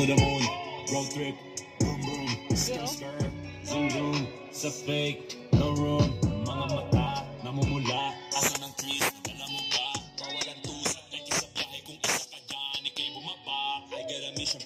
to the moon, road trip, boom boom, skr skr, zoom zoom, sa fake, no room, mga mata, namumula, ah, asa ng trees, alam mo ba, kawalan tusa, thank you sa biyahe, kung isa ka dyan, ikay bumaba, I got a mission.